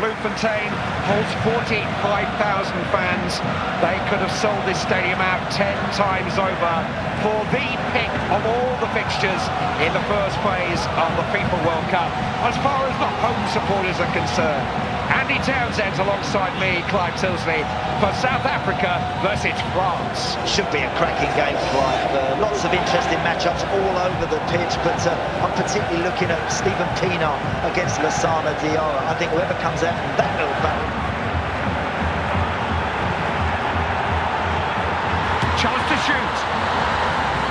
Fontaine holds 45,000 fans. They could have sold this stadium out 10 times over for the pick of all the fixtures in the first phase of the FIFA World Cup. As far as the home supporters are concerned, Andy Townsend alongside me, Clive Tyldesley, for South Africa versus France. Should be a cracking game, Clive. Uh, lots of interesting matchups all over the pitch, but uh, I'm particularly looking at Steven Pienaar against Lassana Diarra. I think whoever comes out in that little battle Chance to shoot.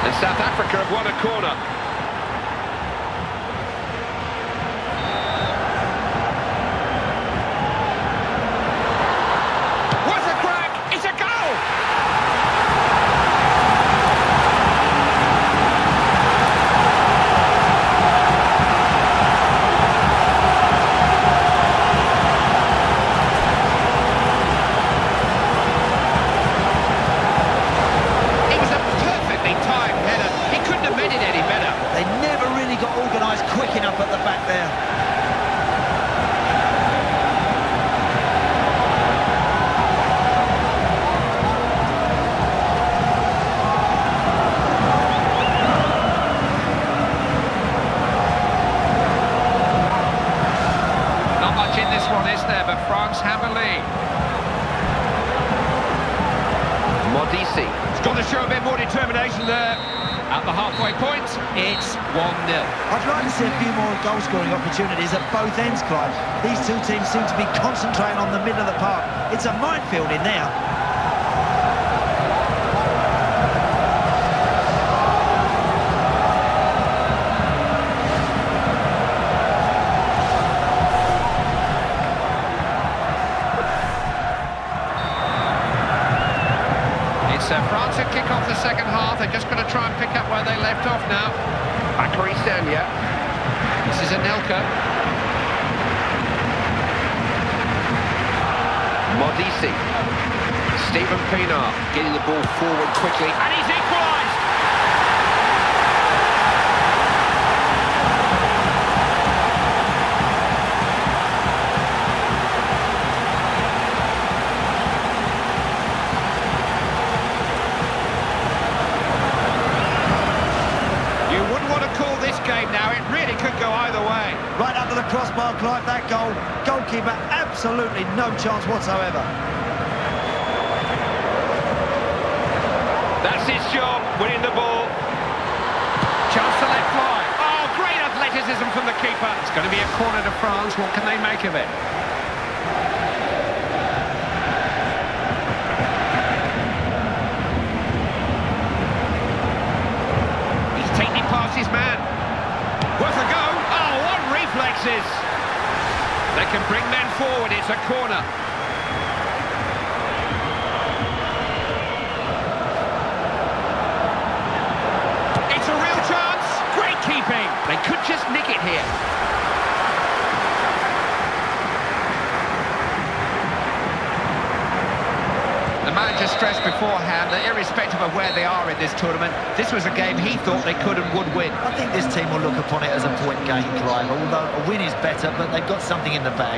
And South Africa have won a corner. Modise. He's got to show a bit more determination there. At the halfway point, it's 1-0. I'd like to see a few more goal-scoring opportunities at both ends, Clive. These two teams seem to be concentrating on the middle of the park. It's a minefield in there. France who kick off the second half. They're just going to try and pick up where they left off now. Bakary Sagna. This is Anelka. Modise. Steven Pienaar getting the ball forward quickly. And he's equalised! Crossbar, like that goal. Goalkeeper, absolutely no chance whatsoever. That's his job, winning the ball. Chance to let fly. Oh, great athleticism from the keeper. It's going to be a corner to France. What can they make of it? He's taking it past his man. Worth a go. Oh, what reflexes. They can bring men forward. It's a corner. It's a real chance. Great keeping. They could just nick it here. The manager beforehand that irrespective of where they are in this tournament, this was a game he thought they could and would win. I think this team will look upon it as a point game, Clive, although a win is better, but they've got something in the bag.